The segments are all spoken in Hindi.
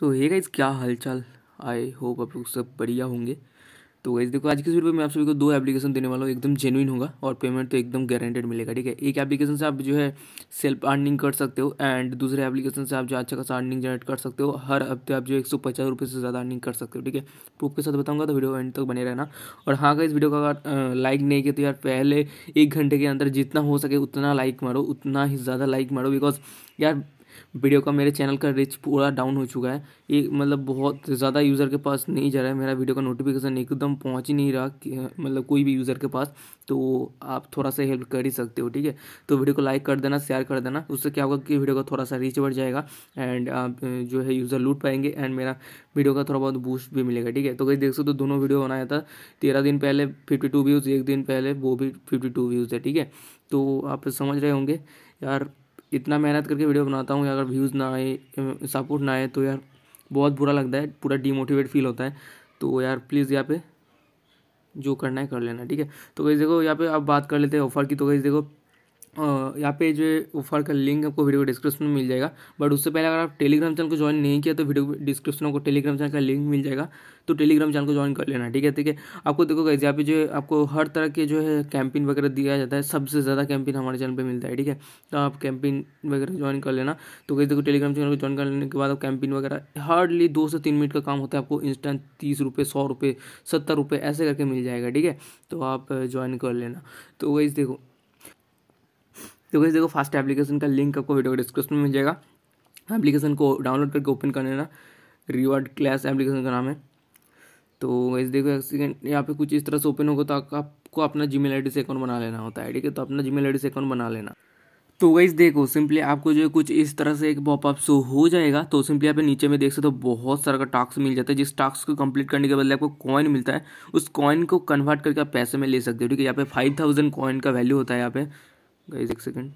सो हे गाइस क्या हालचाल? आई होप आप लोग सब बढ़िया होंगे। तो गाइस देखो, आज की वीडियो में मैं आप सभी को दो एप्लीकेशन देने वाला हूँ। एकदम जेन्युइन होगा और पेमेंट तो एकदम गारंटेड मिलेगा, ठीक है? एक एप्लीकेशन से आप जो है सेल्फ अर्निंग कर सकते हो एंड दूसरे एप्लीकेशन से आप जो अच्छा खासा अर्निंग जनरेट कर सकते हो। हर हफ़्ते आप जो एक सौ पचास रुपये से ज़्यादा अर्निंग कर सकते हो, ठीक है? प्रूफ के साथ बताऊँगा तो वीडियो एंड तक बने रहना। और हाँ इस वीडियो का अगर लाइक नहीं किया तो यार पहले एक घंटे के अंदर जितना हो सके उतना लाइक मारो, उतना ही ज़्यादा लाइक मारो बिकॉज़ यार वीडियो का मेरे चैनल का रिच पूरा डाउन हो चुका है। ये मतलब बहुत ज़्यादा यूज़र के पास नहीं जा रहा है। मेरा वीडियो का नोटिफिकेशन एकदम पहुँच ही नहीं रहा मतलब कोई भी यूज़र के पास। तो आप थोड़ा सा हेल्प कर ही सकते हो, ठीक है? तो वीडियो को लाइक कर देना शेयर कर देना। उससे क्या होगा कि वीडियो का थोड़ा सा रीच बढ़ जाएगा एंड आप जो है यूज़र लूट पाएँगे एंड मेरा वीडियो का थोड़ा बहुत बूस्ट भी मिलेगा, ठीक है? तो कहीं देख सकते हो दोनों वीडियो बनाया था। तेरह दिन पहले फिफ्टी टू व्यूज़ एक दिन पहले वो भी फिफ्टी टू व्यूज़ है, ठीक है? तो आप समझ रहे होंगे, यार इतना मेहनत करके वीडियो बनाता हूँ अगर व्यूज़ ना आए सपोर्ट ना आए तो यार बहुत बुरा लगता है, पूरा डीमोटिवेट फील होता है। तो यार प्लीज़ यहाँ पे जो करना है कर लेना, ठीक है? तो कहीं देखो, यहाँ पे आप बात कर लेते हैं ऑफ़र की तो कहीं देखो यहाँ पे जो ऑफ़र का लिंक आपको वीडियो डिस्क्रिप्शन में मिल जाएगा। बट उससे पहले अगर आप टेलीग्राम चैनल को ज्वाइन नहीं किया तो वीडियो डिस्क्रिप्शन को टेलीग्राम चैनल का लिंक मिल जाएगा। तो टेलीग्राम चैनल को ज्वाइन कर लेना, ठीक है? ठीक है? आपको देखो कैसे यहाँ पे जो आपको हर तरह के जो है कैंपिंग वगैरह दिया जाता है। सबसे ज़्यादा कैंपिंग हमारे चैनल पर मिलता है, ठीक है? तो आप कैंपिंग वगैरह ज्वाइन कर लेना। तो कैसे देखो टेलीग्राम चैनल को ज्वाइन कर लेने के बाद आप कैंपिंग वगैरह हार्डली दो से तीन मिनट का काम होता है। आपको इंस्टेंट तीस रुपये सौ रुपये सत्तर रुपये ऐसे करके मिल जाएगा, ठीक है? तो आप ज्वाइन कर लेना। तो वैसे देखो तो वैसे देखो फास्ट एप्लीकेशन का लिंक आपको वीडियो डिस्क्रिप्शन में मिल जाएगा। एप्लीकेशन को डाउनलोड करके ओपन कर लेना रिवॉर्ड क्लास एप्लीकेशन का नाम है। तो वैसे देखो सेकेंड यहाँ पे कुछ इस तरह से ओपन होगा तो आपको अपना जी मेल से अकाउंट बना लेना होता है, ठीक है? तो अपना जी मेल से अकाउंट बना लेना। तो वैसे देखो सिंपली आपको जो है कुछ इस तरह से एक पॉपअप शो हो जाएगा तो सिंपली यहाँ पे नीचे में देख सकते हो, बहुत सारा का टास्क मिल जाता है। जिस टास्क को कंप्लीट करने के बदले आपको कॉइन मिलता है, उस कॉइन को कन्वर्ट करके आप पैसे में ले सकते हो, ठीक है? यहाँ पे फाइव थाउज़ेंड कॉइन का वैल्यू होता है यहाँ पे। गाइज़ एक सेकेंड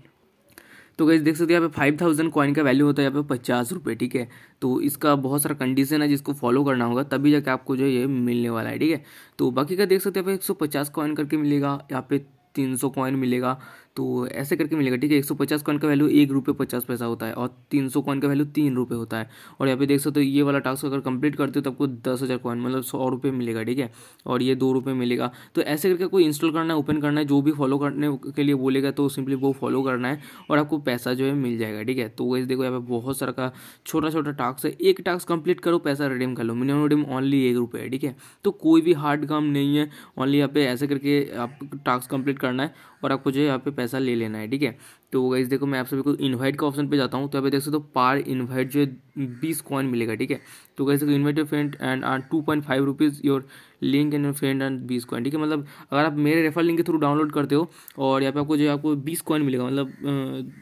तो गाइज़ देख सकते हैं यहाँ पे फाइव थाउज़ेंड कॉइन का वैल्यू होता है, यहाँ पे पचास रुपये ठीक है? तो इसका बहुत सारा कंडीशन है जिसको फॉलो करना होगा, तभी जाके आपको जो है ये मिलने वाला है, ठीक है? तो बाकी का देख सकते हैं यहाँ पे एक सौ पचास कॉइन करके मिलेगा, यहाँ पे तीन सौ कॉइन मिलेगा तो ऐसे करके मिलेगा, ठीक है? एक सौ पचास कॉइन का वैल्यू एक रुपये पचास पैसा होता है और तीन सौ कॉइन का वैल्यू तीन रुपये होता है। और यहाँ पे देख सकते हो, ये वाला टास्क अगर कंप्लीट करते हो तो आपको दस हज़ार कॉइन मतलब सौ रुपये मिलेगा, ठीक है? और ये दो रुपये मिलेगा। तो ऐसे करके कोई इंस्टॉल करना है ओपन करना है, जो भी फॉलो करने के लिए बोलेगा तो सिंपली वो फॉलो करना है और आपको पैसा जो है मिल जाएगा, ठीक है? तो वैसे देखो यहाँ पे बहुत सारा का छोटा छोटा टास्क है। एक टास्क कंप्लीट करो, पैसा रिडीम कर लो। मिनिमम रिडीम ओनली एक रुपये है, ठीक है? तो कोई भी हार्ड काम नहीं है। ओनली यहाँ पे ऐसे करके आप टास्क कंप्लीट करना है। और आपको जो है यहाँ पे पैसा ले लेना है ठीक है? तो वो गाइज़ देखो मैं आप सभी को इनवाइट का ऑप्शन पे जाता हूँ तो पे देख सकते हो पार इनवाइट जो है, बीस कॉइन मिलेगा, ठीक है? तो गाइज़ देखो invite your friend and earn two point five rupees your link and your friend and बीस कॉइन ठीक है? मतलब अगर आप मेरे रेफर लिंक के थ्रू डाउनलोड करते हो और यहाँ पे आपको जो है, आपको बीस कॉइन मिलेगा मतलब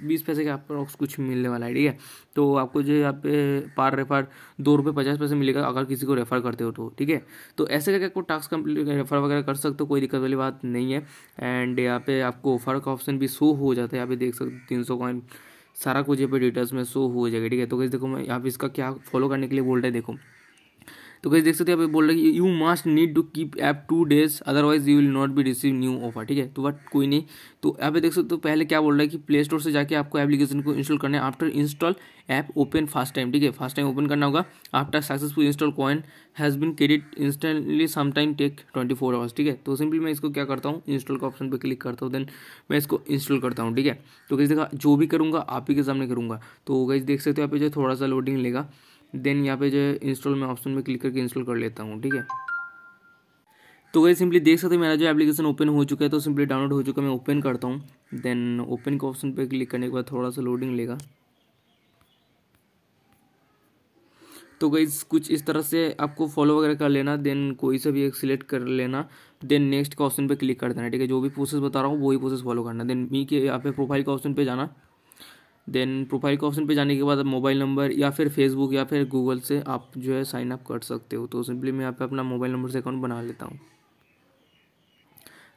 बीस पैसे का आपको कुछ मिलने वाला है, ठीक है? तो आपको जो है, यहाँ पे पार रेफर दो रुपये पचास पैसे मिलेगा अगर किसी को रेफ़र करते हो तो ठीक है? तो ऐसे करके आपको टास्क कंप्लीट रेफ़र वगैरह कर सकते हो, कोई दिक्कत वाली बात नहीं है। एंड यहाँ पे आपको ऑफ़र का ऑप्शन भी शो हो जाता है, यहाँ पे देख सकते तीन सौ कॉइन सारा कुछ यहाँ पे डिटेल्स में शो हो जाएगा, ठीक है? तो कैसे देखो मैं यहाँ पे इसका क्या फॉलो करने के लिए बोल रहे हैं, देखो। तो कैसे देख सकते हैं बोल रहे हैं you must need to keep app two days otherwise you will not be receive new offer ठीक है? तो बट कोई नहीं। तो यहाँ पे देख सकते हो, पहले क्या बोल रहा है कि प्ले स्टोर से जाके आपको एप्लीकेशन को इंस्टॉल करना है। After install app open first time ठीक है? फ़र्स्ट टाइम ओपन करना होगा। After successful install coin has been credit instantly sometime take twenty four hours ठीक है? तो सिंपली मैं इसको क्या करता हूँ इंस्टॉल का ऑप्शन पर क्लिक करता हूँ देन मैं इसको इंस्टॉल करता हूँ, ठीक है? तो कैसे देखा, जो भी करूँगा, आप ही के सामने करूँगा। तो कैसे देख सकते हो, यहाँ पे जो थोड़ा सा लोडिंग लेगा। देन यहाँ पे जो है इंस्टॉल में ऑप्शन में क्लिक करके इंस्टॉल कर लेता हूँ, ठीक है? तो वही सिंपली देख सकते हैं, मेरा जो एप्लीकेशन ओपन हो चुका है तो सिंपली डाउनलोड हो चुका है, मैं ओपन करता हूँ। देन ओपन के ऑप्शन पे क्लिक करने के बाद थोड़ा सा लोडिंग लेगा। तो गई कुछ इस तरह से आपको फॉलो वगैरह कर लेना देन कोई सा भी एक सिलेक्ट कर लेना देन नेक्स्ट का ऑप्शन पे क्लिक कर देना, ठीक है? जो भी प्रोसेस बता रहा हूँ, वही प्रोसेस फॉलो करना। देन मी के यहाँ पे प्रोफ़ाइल का ऑप्शन पे जाना। देन प्रोफ़ाइल के ऑप्शन पे जाने के बाद आप मोबाइल नंबर या फिर फेसबुक या फिर गूगल से आप जो है साइन अप कर सकते हो। तो सिंपली मैं यहाँ पे अपना मोबाइल नंबर से अकाउंट बना लेता हूँ।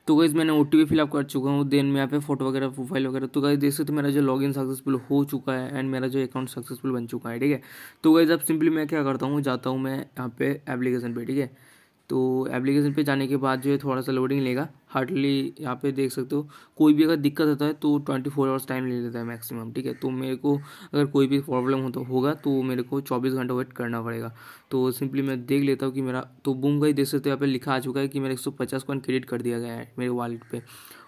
तो गैस मैंने ओ टी फिलअप कर चुका हूँ। देन मैं यहाँ पे फ़ोटो वगैरह प्रोफ़ाइल वगैरह तो गैस देख सकते मेरा जो लॉगिन सक्सेसफुल हो चुका है एंड मेरा जो अकाउंट सक्सेसफुल बन चुका है, ठीक है? तो गैस अब सिंपली मैं क्या करता हूँ, जाता हूँ मैं यहाँ पे एप्लीकेशन पे, ठीक है? तो एप्लीकेशन पे जाने के बाद जो है थोड़ा सा लोडिंग लेगा। हार्डली यहाँ पे देख सकते हो, कोई भी अगर दिक्कत होता है तो ट्वेंटी फोर आवर्स टाइम ले लेता है मैक्सिमम ठीक है? तो मेरे को अगर कोई भी प्रॉब्लम हो तो होगा तो मेरे को चौबीस घंटा वेट करना पड़ेगा। तो सिंपली मैं देख लेता हूँ कि मेरा तो बूम का ही देख सकते हो, यहाँ पे लिखा आ चुका है कि मेरा एक सौ पचास कॉइन क्रेडिट कर दिया गया है मेरे वॉलेट पर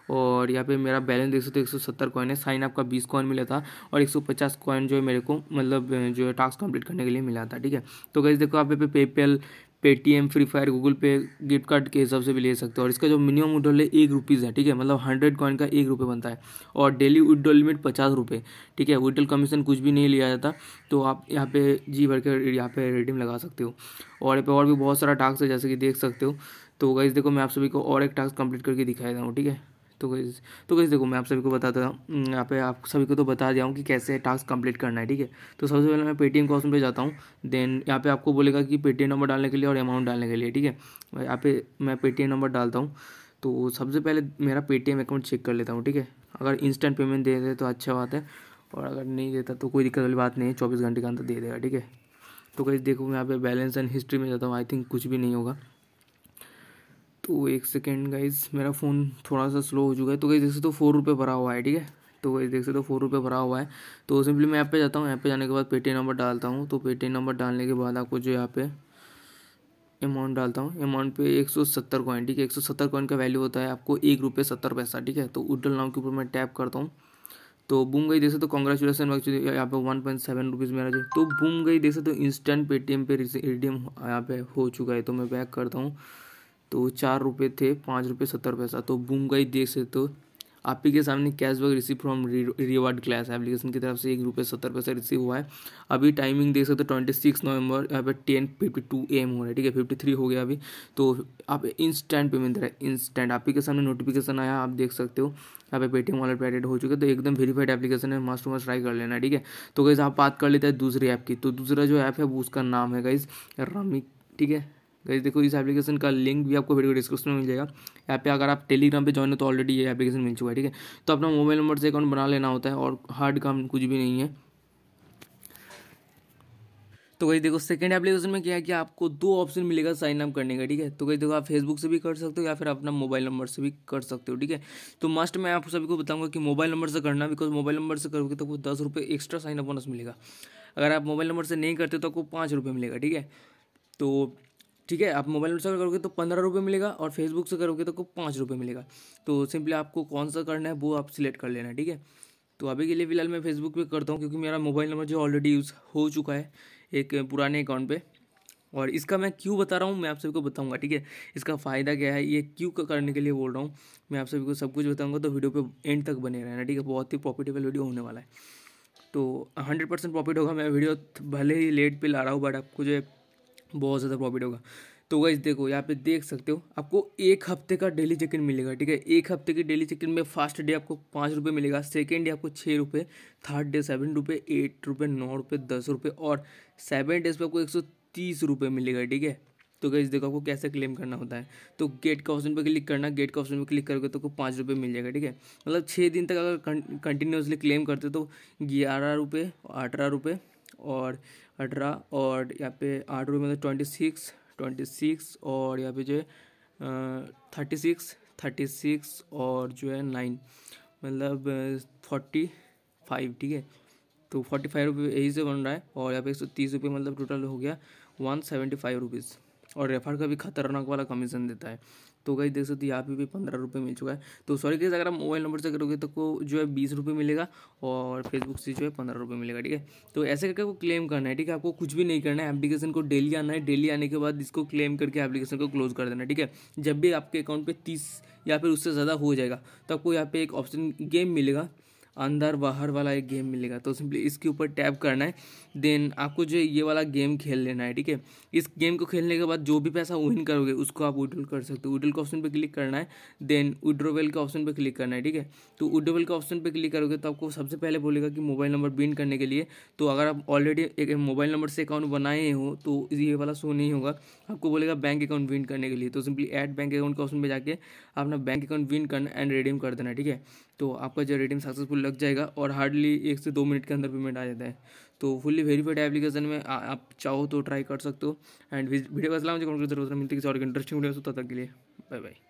और यहाँ पे मेरा बैलेंस देख सकते हो, एक सौ सत्तर कॉइन है। साइन आपका बीस कॉइन मिला था और एक सौ पचास कॉइन जो है मेरे को मतलब जो है टास्क कंप्लीट करने के लिए मिला था, ठीक है? तो गैस देखो आप पे PayPal Paytm Free Fire Google Pay gift card के हिसाब से भी ले सकते हो। और इसका जो मिनिमम विड्रॉल है, एक रुपीज़ है, ठीक है? मतलब हंड्रेड कॉइन का एक रुपये बनता है। और डेली विड्रॉल लिमिट पचास रुपये ठीक है? विड्रॉल कमीशन कुछ भी नहीं लिया जाता तो आप यहाँ पे जी भर के यहाँ पे रिडीम लगा सकते हो। और यहाँ पे और भी बहुत सारा टास्क है, जैसे कि देख सकते हो। तो गैस देखो, मैं आप सभी को और एक टास्क कंप्लीट करके दिखाया हूँ, ठीक है? तो गई तो गई देखो, मैं आप सभी को बताता हूँ। यहाँ पे आप सभी को तो बता दिया हूँ कि कैसे टास्क कंप्लीट करना है, ठीक है? तो सबसे पहले मैं पेटीएम का पे जाता हूँ। देन यहाँ पे आपको बोलेगा कि पेटीएम नंबर डालने के लिए और अमाउंट डालने के लिए, ठीक है? यहाँ पे मैं पेटीएम नंबर डालता हूँ। तो सबसे पहले मेरा पेटीएम अकाउंट चेक कर लेता हूँ, ठीक है? अगर इंस्टेंट पेमेंट दे दे तो अच्छा बात है, और अगर नहीं देता तो कोई दिक्कत वाली बात नहीं है, चौबीस घंटे के अंदर दे देगा, ठीक है? तो कहीं देखो, मैं यहाँ पे बैलेंस एंड हिस्ट्री में जाता हूँ। आई थिंक कुछ भी नहीं होगा। तो एक सेकेंड गाइज़ मेरा फ़ोन थोड़ा सा स्लो हो चुका है। तो गाइज़ जैसे तो फोर रुपये भरा हुआ है, ठीक है? तो गाइज़ देख सकते हो फोर रुपये भरा हुआ है। तो सिंपली मैं ऐप पे जाता हूँ। ऐप पे जाने के बाद पेटीएम नंबर डालता हूँ। तो पेटीएम नंबर डालने के बाद आपको जो यहाँ पे अमाउंट डालता हूँ। अमाउंट पे एक सौ सत्तर कॉइन ठीक है? एक सौ सत्तर कॉइन का वैल्यू होता है आपको एक रुपये सत्तर पैसा, ठीक है? तो उडल नाम के ऊपर मैं टैप करता हूँ। तो बूम गई जैसे तो कॉन्ग्रेचुलेसन एक्चुअली यहाँ पे वन पॉइंट सेवन रुपीज़ मेरा जो तो बूम गई जैसे तो इंस्टेंट पेटीएम पे रिडीम यहाँ पे हो चुका है। तो मैं बैक करता हूँ। तो चार रुपये थे, पाँच रुपये सत्तर पैसा। तो बूम गई देख सकते तो आप ही के सामने cashback receive from reward class application की तरफ़ से एक रुपये सत्तर पैसा रिसीव हुआ है। अभी टाइमिंग देख सकते हो ट्वेंटी सिक्स नवंबर यहाँ पे टेन फिफ्टी टू एम हो रहा है, ठीक है? फिफ्टी थ्री हो गया अभी। तो आप इंस्टेंट पेमेंट दे रहा है इंस्टेंट आप ही के सामने नोटिफिकेशन आया, आप देख सकते हो। यहाँ पे पेटीएम वॉलेट पे एडेड हो चुके तो एकदम वेरीफाइड एप्लीकेशन है मस्ट मस्ट ट्राई कर लेना ठीक है? तो गैस आप बात कर लेते हैं दूसरी ऐप की। तो दूसरा जो ऐप है, वो उसका नाम है गाइज़ रमी ठीक है? गाइस देखो, इस एप्लीकेशन का लिंक भी आपको वीडियो डिस्क्रिप्शन में मिल जाएगा। यहाँ पे अगर आप टेलीग्राम पे ज्वाइन हो तो ऑलरेडी ये एप्लीकेशन मिल चुका है, ठीक है? तो अपना मोबाइल नंबर से अकाउंट बना लेना होता है और हार्ड काम कुछ भी नहीं है। तो वही देखो सेकंड एप्लीकेशन में क्या है कि आपको दो ऑप्शन मिलेगा साइन अप करने का, ठीक है? तो कहीं देखो, आप फेसबुक से भी कर सकते हो या फिर अपना मोबाइल नंबर से भी कर सकते हो, ठीक है? तो मस्ट मैं आप सभी को बताऊँगा कि मोबाइल नंबर से करना बिकॉज़ मोबाइल नंबर से करोगे तो वो दस रुपये एक्स्ट्रा साइन अप बोनस मिलेगा। अगर आप मोबाइल नंबर से नहीं करते तो आपको पाँच रुपये मिलेगा, ठीक है? तो ठीक है, आप मोबाइल से करोगे तो पंद्रह रुपये मिलेगा और फेसबुक से करोगे तो पाँच रुपये मिलेगा। तो सिंपली आपको कौन सा करना है, वो आप सिलेक्ट कर लेना, ठीक है? तो अभी के लिए फ़िलहाल मैं फेसबुक पे करता हूँ, क्योंकि मेरा मोबाइल नंबर जो ऑलरेडी यूज़ हो चुका है, एक पुराने अकाउंट पे। और इसका मैं क्यों बता रहा हूँ, मैं आप सभी को बताऊँगा, ठीक है? इसका फ़ायदा क्या है, ये क्यों करने के लिए बोल रहा हूँ, मैं आप सभी को सब कुछ बताऊँगा तो वीडियो पे एंड तक बने रहना, ठीक है? बहुत ही प्रॉफिटेबल वीडियो होने वाला है। तो हंड्रेड परसेंट प्रॉफिट होगा, मैं वीडियो भले ही लेट पे ला रहा हूँ बट आपको जो है बहुत ज़्यादा प्रॉफिट होगा। तो वैसे देखो, यहाँ पे देख सकते हो, आपको एक हफ़्ते का डेली चेक इन मिलेगा, ठीक है? एक हफ़्ते की डेली चेक इन में फ़र्स्ट डे आपको पाँच रुपये मिलेगा सेकेंड डे आपको छः रुपये थर्ड डे सेवन रुपये एट रुपये नौ रुपये दस रुपये और सेवन डेज़ पे आपको एक सौ तीस रुपये मिलेगा, ठीक है? तो गैस देखो आपको कैसे क्लेम करना होता है। तो गेट का ऑप्शन पर क्लिक करना गेट का ऑप्शन पर क्लिक करोगे तो आपको पाँच रुपये मिल जाएगा, ठीक है? मतलब छः दिन तक अगर कंटिन्यूसली क्लेम करते तो ग्यारह रुपये अठारह रुपये और अठारह और यहाँ पे आठ रुपये मतलब ट्वेंटी सिक्स ट्वेंटी सिक्स और यहाँ पे जो है थर्टी सिक्स थर्टी सिक्स और जो है नाइन मतलब फोर्टी फाइव ठीक है? तो फोर्टी फाइव रुपये यही से बन रहा है और यहाँ पे एक सौ तीस रुपये मतलब टोटल हो गया वन सेवेंटी फाइव रुपीज़ और रेफर का भी खतरनाक वाला कमीशन देता है। तो गई देख सकते यहाँ पे भी पंद्रह रुपये मिल चुका है। तो सॉरी कैसे अगर आप मोबाइल नंबर से करोगे तो को जो है बीस रुपये मिलेगा और फेसबुक से जो है पंद्रह रुपये मिलेगा, ठीक है? तो ऐसे करके आपको क्लेम करना है, ठीक है? आपको कुछ भी नहीं करना है एप्लीकेशन को डेली आना है डेली आने के बाद इसको क्लेम करके एप्लीकेशन को क्लोज कर देना ठीक है? जब भी आपके अकाउंट पर तीस या फिर उससे ज़्यादा हो जाएगा तो आपको यहाँ पे एक ऑप्शन गेम मिलेगा अंदर बाहर वाला एक गेम मिलेगा। तो सिंपली इसके ऊपर टैप करना है। देन आपको जो ये वाला गेम खेल लेना है, ठीक है? इस गेम को खेलने के बाद जो भी पैसा विन करोगे, उसको आप विड्रॉल कर सकते हो। विड्रॉल के ऑप्शन पे क्लिक करना है। देन विड्रोवेल के ऑप्शन पे क्लिक करना है, ठीक है? तो विड्रोवेल के ऑप्शन पे क्लिक करोगे तो आपको सबसे पहले बोलेगा कि मोबाइल नंबर बिन करने के लिए। तो अगर आप ऑलरेडी एक मोबाइल नंबर से अकाउंट बनाए हो तो ये वाला शो नहीं होगा। आपको बोलेगा बैंक अकाउंट विन करने के लिए। तो सिंपली एड बैंक अकाउंट के ऑप्शन पर जाके अपना बैंक अकाउंट विन करना एंड रिडीम कर देना, ठीक है? तो आपका जो रेटिंग सक्सेसफुल लग जाएगा और हार्डली एक से दो मिनट के अंदर पेमेंट आ जाता है। तो फुल्ली वेरीफाइड एप्लीकेशन में आ, आप चाहो तो ट्राई कर सकते हो। एंड वीडियो का सलाम मुझे ज़रूरत मिलती है किसी और इंटरेस्टिंग वीडियो तब तक के लिए। Bye bye